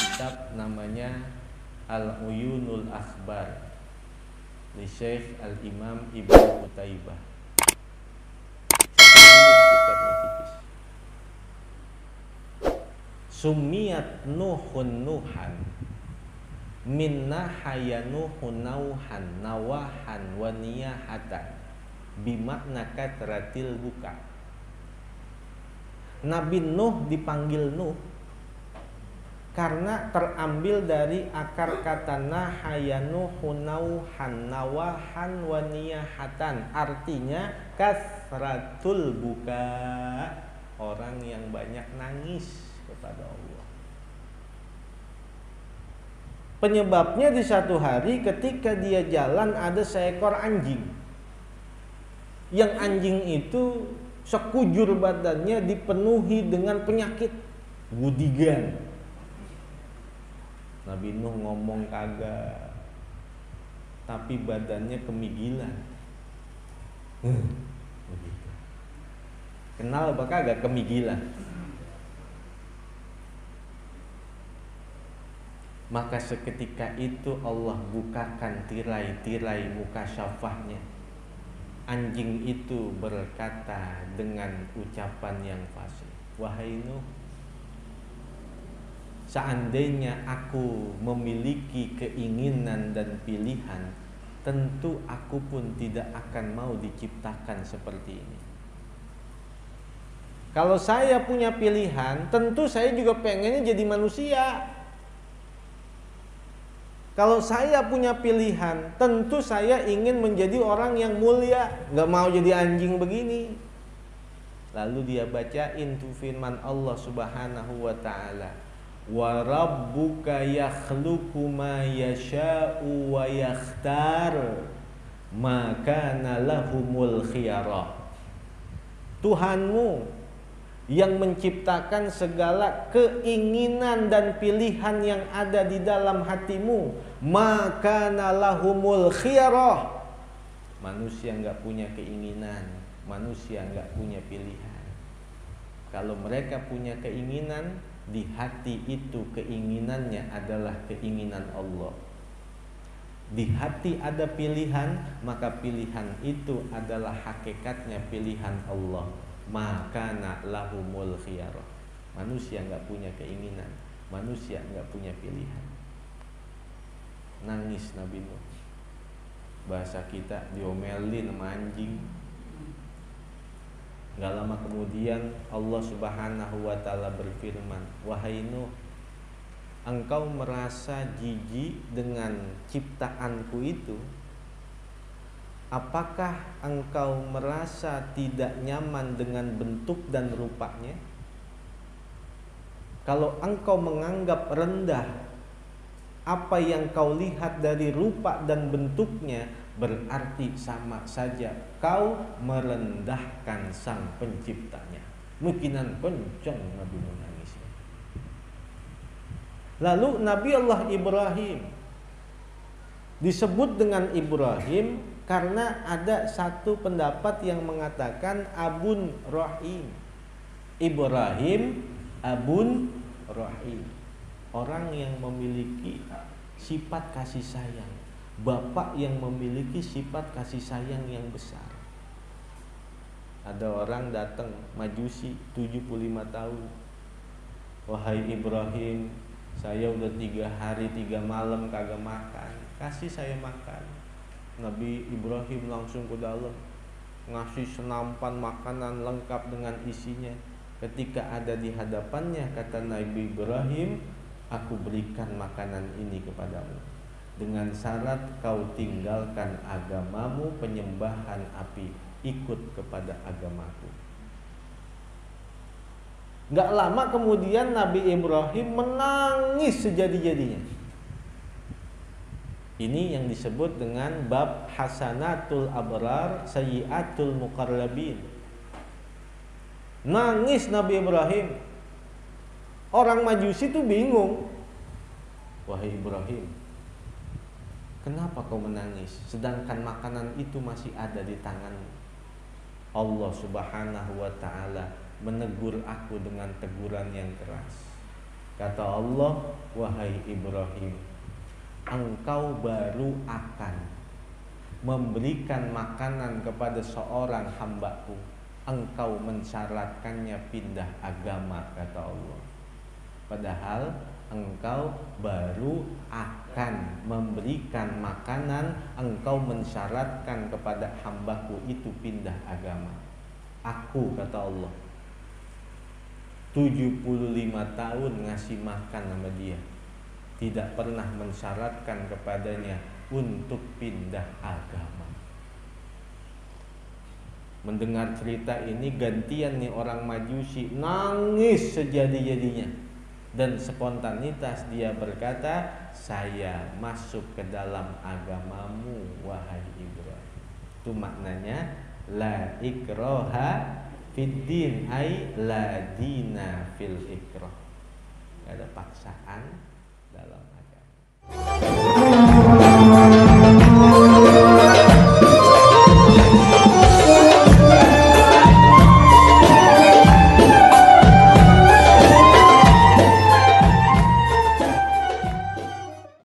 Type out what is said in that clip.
kitab namanya Al-Uyunul Akhbar di Syekh Al-Imam Ibnu Qutaibah Sumiyat Nuhun Nuhan Minna hayanuhun nauhan nawahan wa niyahatan. Bimakna katratil buka. Nabi Nuh dipanggil Nuh karena terambil dari akar kata nahayanu hunauhan nawahan waniyahatan artinya kasratul buka. Orang yang banyak nangis kepada Allah penyebabnya di satu hari ketika dia jalan ada seekor anjing. Yang anjing itu sekujur badannya dipenuhi dengan penyakit gudigan Nabi Nuh ngomong kagak tapi badannya kemigilan. Kenal apa kagak kemigilan maka seketika itu Allah bukakan tirai-tirai muka syafahnya. Anjing itu berkata dengan ucapan yang fasih wahai Nuh seandainya aku memiliki keinginan dan pilihan tentu aku pun tidak akan mau diciptakan seperti ini. Kalau saya punya pilihan tentu saya juga pengennya jadi manusia kalau saya punya pilihan, tentu saya ingin menjadi orang yang mulia, nggak mau jadi anjing begini. Lalu dia bacain tuh firman Allah Subhanahu wa taala. Wa rabbuka yakhluqu ma yasha'u wa yakhtar maka lahumul khiyarah. Tuhanmu yang menciptakan segala keinginan dan pilihan yang ada di dalam hatimu. Maka nalahumul khiyarah. Manusia nggak punya keinginan manusia nggak punya pilihan. Kalau mereka punya keinginan di hati itu keinginannya adalah keinginan Allah. Di hati ada pilihan maka pilihan itu adalah hakikatnya pilihan Allah maka lahumul khiyarah. Manusia nggak punya keinginan. Manusia nggak punya pilihan. Nangis Nabi Nuh. Bahasa kita diomelin sama anjing. Nggak lama kemudian Allah Subhanahu wa taala berfirman wahai Nuh engkau merasa jijik dengan ciptaanku itu Apakah engkau merasa tidak nyaman dengan bentuk dan rupanya? Kalau engkau menganggap rendah apa yang kau lihat dari rupa dan bentuknya, berarti sama saja kau merendahkan sang penciptanya. Mungkinan kencang Nabi menangisnya. Lalu Nabi Allah Ibrahim disebut dengan Ibrahim karena ada satu pendapat yang mengatakan abun rahim. Ibrahim abun rahim. Orang yang memiliki sifat kasih sayang. Bapak yang memiliki sifat kasih sayang yang besar. Ada orang datang majusi 75 tahun. Wahai Ibrahim saya udah tiga hari tiga malam kagak makan. Kasih saya makan Nabi Ibrahim langsung ke dalam ngasih senampan makanan lengkap dengan isinya. Ketika ada di hadapannya kata Nabi Ibrahim aku berikan makanan ini kepadamu. Dengan syarat kau tinggalkan agamamu penyembahan api ikut kepada agamaku. Gak lama kemudian Nabi Ibrahim menangis sejadi-jadinya ini yang disebut dengan bab hasanatul abrar sayyiatul muqarrabin. Nangis Nabi Ibrahim. Orang Majusi itu bingung. Wahai Ibrahim, Kenapa kau menangis? Sedangkan makanan itu masih ada di tanganmu. Allah Subhanahu wa taala menegur aku dengan teguran yang keras. Kata Allah, "Wahai Ibrahim, engkau baru akan memberikan makanan kepada seorang hambaku. Engkau mensyaratkannya pindah agama," kata Allah. Padahal engkau baru akan memberikan makanan engkau mensyaratkan kepada hambaku itu pindah agama aku kata Allah 75 tahun ngasih makan sama dia tidak pernah mensyaratkan kepadanya untuk pindah agama. Mendengar cerita ini gantian nih orang majusi nangis sejadi-jadinya. Dan spontanitas dia berkata saya masuk ke dalam agamamu wahai Ibrahim. Itu maknanya la ikroha fiddin ay la dina fil ikroh ada paksaan Dalam.